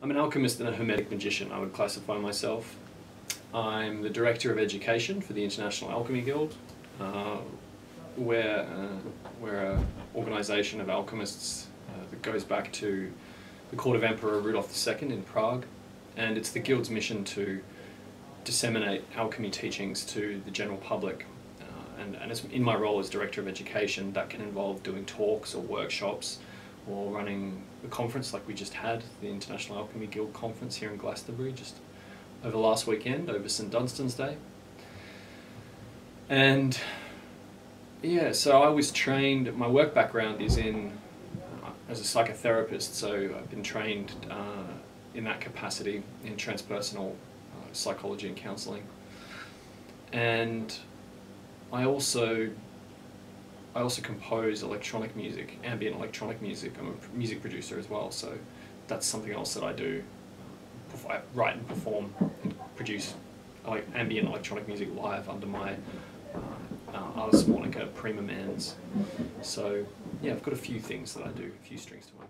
I'm an alchemist and a hermetic magician, I would classify myself. I'm the Director of Education for the International Alchemy Guild. Uh, we're, uh, we're an organisation of alchemists uh, that goes back to the court of Emperor Rudolf II in Prague, and it's the Guild's mission to disseminate alchemy teachings to the general public. Uh, and and in my role as Director of Education, that can involve doing talks or workshops or running a conference like we just had, the International Alchemy Guild conference here in Glastonbury just over last weekend, over St Dunstan's Day. And yeah, so I was trained, my work background is in uh, as a psychotherapist, so I've been trained uh, in that capacity in transpersonal uh, psychology and counseling. And I also I also compose electronic music, ambient electronic music. I'm a music producer as well, so that's something else that I do. I write and perform and produce like ambient electronic music live under my uh, artist moniker Prima Mans. So yeah, I've got a few things that I do, a few strings to my.